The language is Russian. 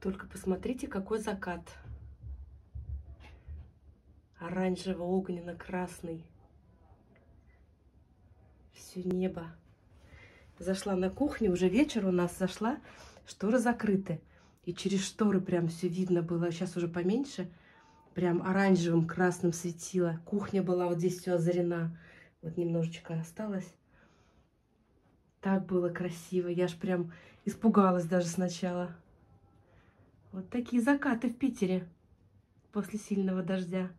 Только посмотрите, какой закат. Оранжево-огненно-красный. Все небо. Зашла на кухню, уже вечер у нас зашла, шторы закрыты. И через шторы прям все видно было, сейчас уже поменьше. Прям оранжевым, красным светило. Кухня была вот здесь все озарена. Вот немножечко осталось. Так было красиво. Я ж прям испугалась даже сначала. Вот такие закаты в Питере после сильного дождя.